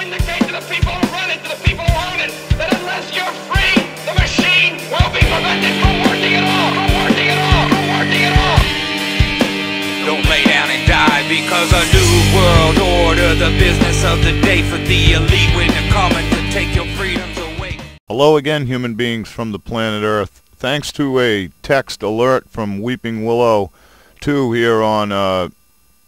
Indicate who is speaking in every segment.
Speaker 1: to indicate to the people who run it, to the people who own it, that unless you're free, the machine will be prevented from working at all, from working at all, from working at all.
Speaker 2: Don't lay down and die because a new world order, the business of the day for the elite when they're coming to take your freedoms away.
Speaker 3: Hello again, human beings from the planet Earth. Thanks to a text alert from Weeping Willow 2 here on uh,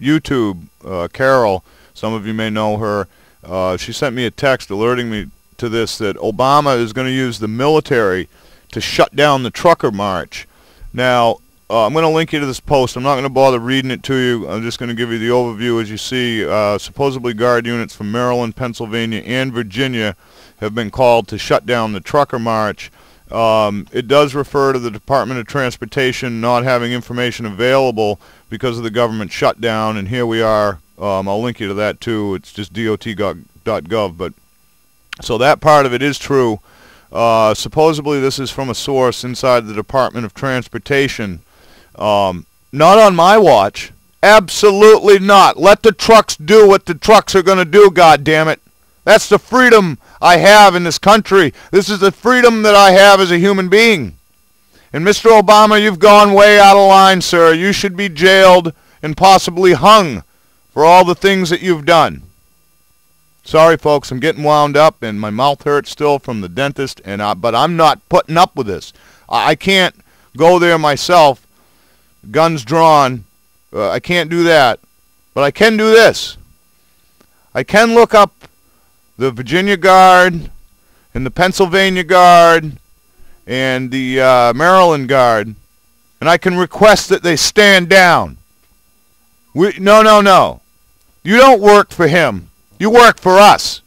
Speaker 3: YouTube, uh, Carol, some of you may know her, uh, she sent me a text alerting me to this that Obama is going to use the military to shut down the trucker march. Now, uh, I'm going to link you to this post. I'm not going to bother reading it to you. I'm just going to give you the overview. As you see, uh, supposedly guard units from Maryland, Pennsylvania, and Virginia have been called to shut down the trucker march. Um, it does refer to the Department of Transportation not having information available because of the government shutdown, and here we are. Um, I'll link you to that too. It's just dot.gov, but so that part of it is true. Uh, supposedly this is from a source inside the Department of Transportation. Um, not on my watch. Absolutely not. Let the trucks do what the trucks are going to do, God damn it. That's the freedom I have in this country. This is the freedom that I have as a human being. And Mr. Obama, you've gone way out of line, sir. You should be jailed and possibly hung for all the things that you've done. Sorry, folks, I'm getting wound up and my mouth hurts still from the dentist, and but I'm not putting up with this. I, I can't go there myself, guns drawn. Uh, I can't do that, but I can do this. I can look up the Virginia Guard and the Pennsylvania Guard and the uh, Maryland Guard, and I can request that they stand down. We, no, no, no. You don't work for him. You work for us.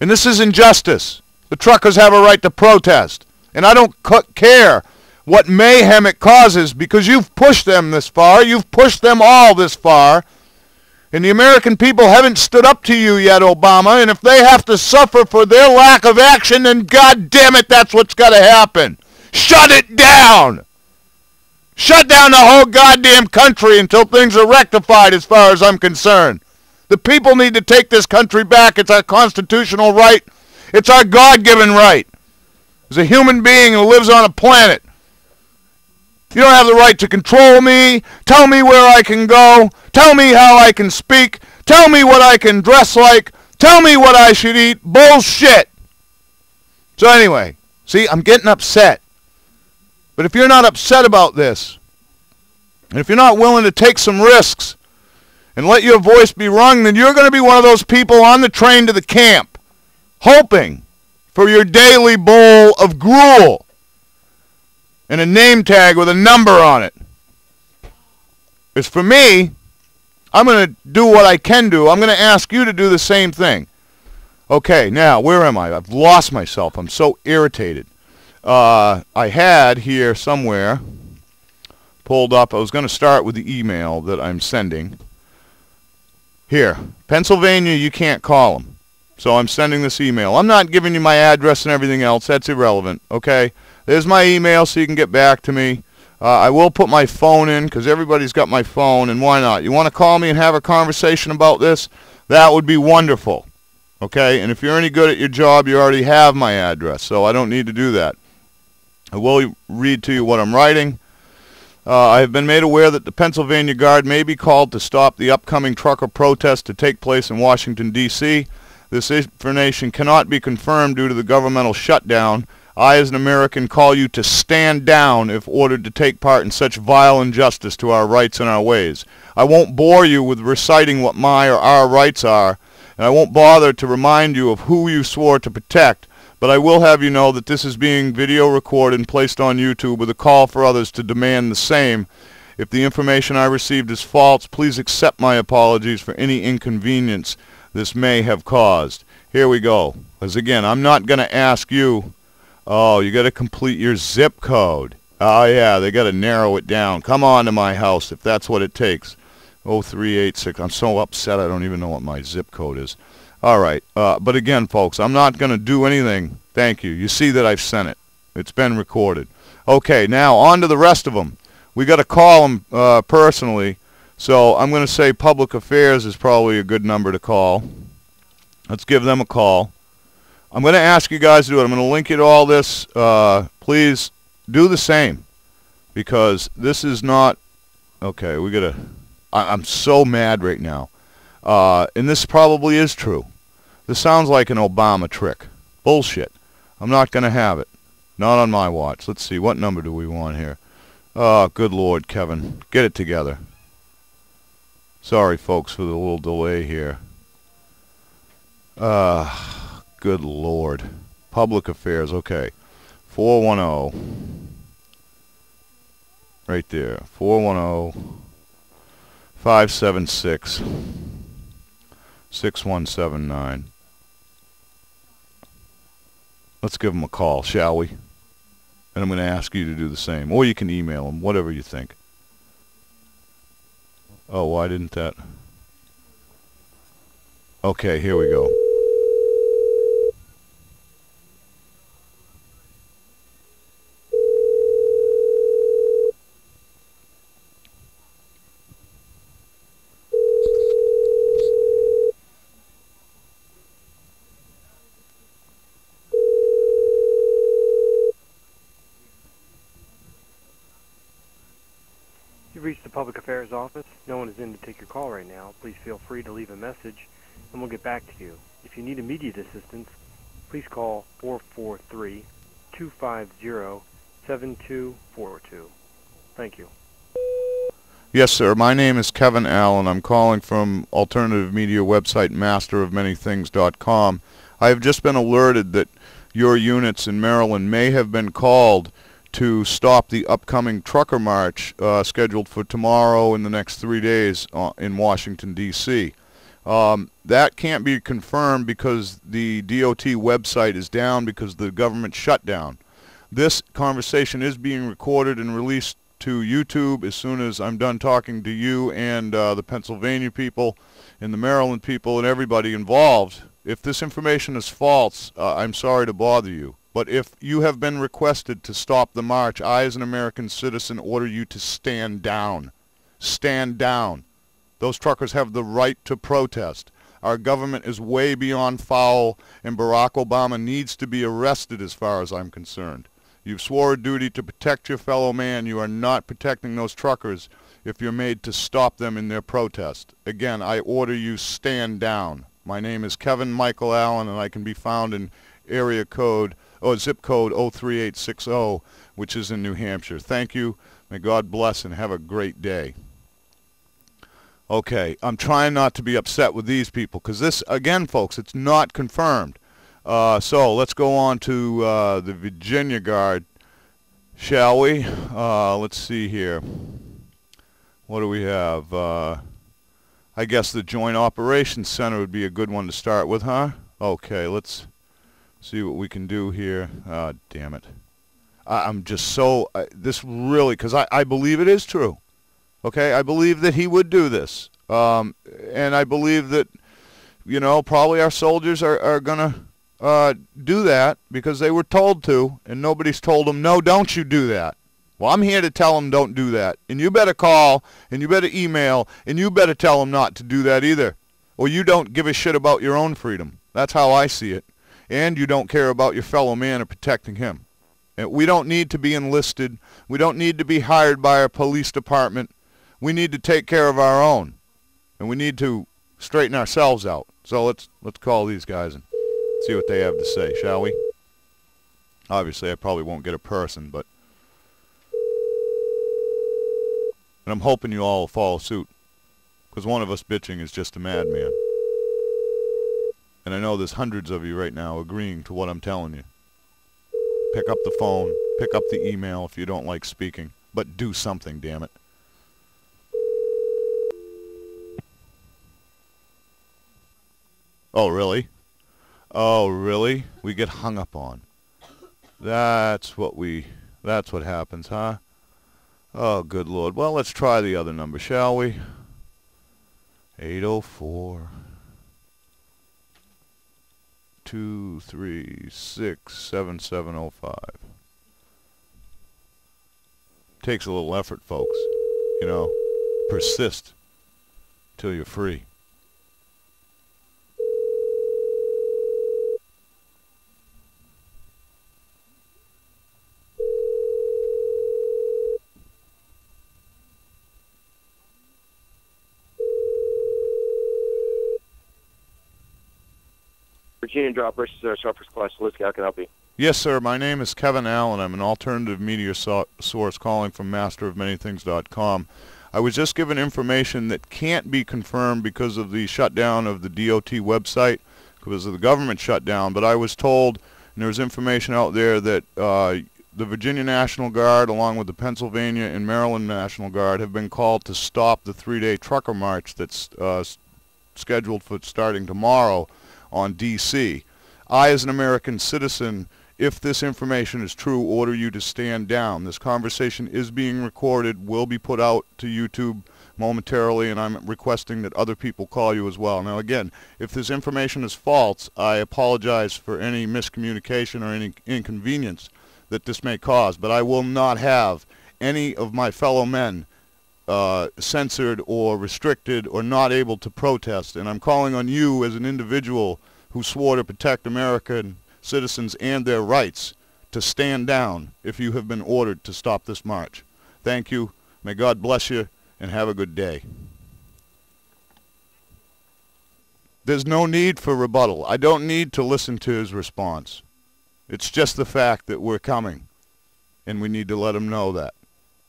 Speaker 3: And this is injustice. The truckers have a right to protest. And I don't care what mayhem it causes because you've pushed them this far. You've pushed them all this far. And the American people haven't stood up to you yet, Obama. And if they have to suffer for their lack of action, then God damn it, that's what's got to happen. Shut it down. Shut down the whole goddamn country until things are rectified as far as I'm concerned. The people need to take this country back. It's our constitutional right. It's our God-given right. As a human being who lives on a planet, you don't have the right to control me, tell me where I can go, tell me how I can speak, tell me what I can dress like, tell me what I should eat. Bullshit. So anyway, see, I'm getting upset. But if you're not upset about this, and if you're not willing to take some risks and let your voice be rung, then you're going to be one of those people on the train to the camp, hoping for your daily bowl of gruel and a name tag with a number on it. As for me, I'm going to do what I can do. I'm going to ask you to do the same thing. Okay, now, where am I? I've lost myself. I'm so irritated. Uh, I had here somewhere pulled up. I was going to start with the email that I'm sending. Here, Pennsylvania, you can't call them. So I'm sending this email. I'm not giving you my address and everything else. That's irrelevant, okay? There's my email so you can get back to me. Uh, I will put my phone in because everybody's got my phone, and why not? You want to call me and have a conversation about this? That would be wonderful. Okay? And if you're any good at your job, you already have my address, so I don't need to do that. I will read to you what I'm writing. Uh, I have been made aware that the Pennsylvania Guard may be called to stop the upcoming trucker protest to take place in Washington, D.C. This information cannot be confirmed due to the governmental shutdown. I, as an American, call you to stand down if ordered to take part in such vile injustice to our rights and our ways. I won't bore you with reciting what my or our rights are, and I won't bother to remind you of who you swore to protect, but I will have you know that this is being video recorded and placed on YouTube with a call for others to demand the same. If the information I received is false, please accept my apologies for any inconvenience this may have caused. Here we go. Because again, I'm not going to ask you Oh, you got to complete your zip code. Oh, yeah, they got to narrow it down. Come on to my house if that's what it takes. 0386. I'm so upset I don't even know what my zip code is. All right. Uh, but again, folks, I'm not going to do anything. Thank you. You see that I've sent it. It's been recorded. Okay, now on to the rest of them. We got to call them uh, personally. So I'm going to say public affairs is probably a good number to call. Let's give them a call. I'm going to ask you guys to do it. I'm going to link you to all this. Uh, please do the same because this is not okay. We got to. I'm so mad right now, uh, and this probably is true. This sounds like an Obama trick. Bullshit. I'm not going to have it. Not on my watch. Let's see. What number do we want here? Oh, good Lord, Kevin. Get it together. Sorry, folks, for the little delay here. Uh, good Lord. Public Affairs, okay. 410. Right there. 410 576 6179. Let's give them a call, shall we? And I'm going to ask you to do the same. Or you can email them, whatever you think. Oh, why didn't that? Okay, here we go.
Speaker 4: You've reached the Public Affairs Office. No one is in to take your call right now. Please feel free to leave a message, and we'll get back to you. If you need immediate assistance, please call 443-250-7242. Thank you.
Speaker 3: Yes, sir. My name is Kevin Allen. I'm calling from alternative media website masterofmanythings.com. I have just been alerted that your units in Maryland may have been called to stop the upcoming trucker march uh, scheduled for tomorrow and the next three days uh, in Washington, D.C. Um, that can't be confirmed because the DOT website is down because the government shut down. This conversation is being recorded and released to YouTube as soon as I'm done talking to you and uh, the Pennsylvania people and the Maryland people and everybody involved. If this information is false, uh, I'm sorry to bother you. But if you have been requested to stop the march, I as an American citizen order you to stand down. Stand down. Those truckers have the right to protest. Our government is way beyond foul, and Barack Obama needs to be arrested as far as I'm concerned. You've swore a duty to protect your fellow man. You are not protecting those truckers if you're made to stop them in their protest. Again, I order you stand down. My name is Kevin Michael Allen, and I can be found in area code, or zip code 03860, which is in New Hampshire. Thank you. May God bless and have a great day. Okay, I'm trying not to be upset with these people because this, again, folks, it's not confirmed. Uh, so let's go on to uh, the Virginia Guard, shall we? Uh, let's see here. What do we have? Uh, I guess the Joint Operations Center would be a good one to start with, huh? Okay, let's see what we can do here. Ah, damn it. I, I'm just so, uh, this really, because I, I believe it is true. Okay, I believe that he would do this. Um, and I believe that, you know, probably our soldiers are, are going to uh, do that because they were told to, and nobody's told them, no, don't you do that. Well, I'm here to tell them don't do that. And you better call, and you better email, and you better tell them not to do that either. Or you don't give a shit about your own freedom. That's how I see it. And you don't care about your fellow man or protecting him. And we don't need to be enlisted. We don't need to be hired by our police department. We need to take care of our own. And we need to straighten ourselves out. So let's let's call these guys and see what they have to say, shall we? Obviously, I probably won't get a person, but... And I'm hoping you all follow suit. Because one of us bitching is just a madman. And I know there's hundreds of you right now agreeing to what I'm telling you. Pick up the phone, pick up the email if you don't like speaking. But do something, damn it. Oh, really? Oh, really? We get hung up on. That's what we, that's what happens, huh? Oh, good Lord. Well, let's try the other number, shall we? 804 236 7705. Takes a little effort, folks. You know, persist till you're free.
Speaker 5: Virginia Drop uh, Surface Class Lisk. How can I help you?
Speaker 6: Yes, sir. My name is Kevin Allen. I'm an alternative media so- source calling from masterofmanythings.com. I was just given information that can't be confirmed because of the shutdown of the DOT website, because of the government shutdown, but I was told, and there's information out there, that uh, the Virginia National Guard, along with the Pennsylvania and Maryland National Guard, have been called to stop the three-day trucker march that's uh, scheduled for starting tomorrow on D.C. I, as an American citizen, if this information is true, order you to stand down. This conversation is being recorded, will be put out to YouTube momentarily, and I'm requesting that other people call you as well. Now, again, if this information is false, I apologize for any miscommunication or any inconvenience that this may cause, but I will not have any of my fellow men uh, censored or restricted or not able to protest. And I'm calling on you as an individual who swore to protect American citizens and their rights to stand down if you have been ordered to stop this march. Thank you. May God bless you and have a good day. There's no need for rebuttal. I don't need to listen to his response. It's just the fact that we're coming, and we need to let him know that.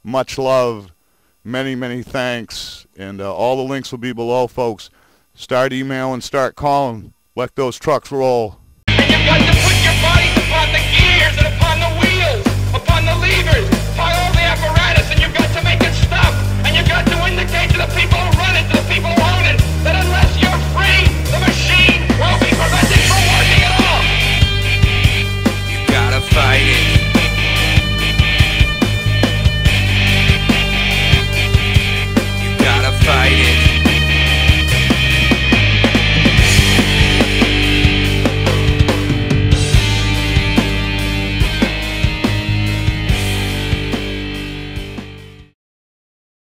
Speaker 6: Much love, many, many thanks, and uh, all the links will be below, folks. Start emailing, start calling. Let those trucks roll.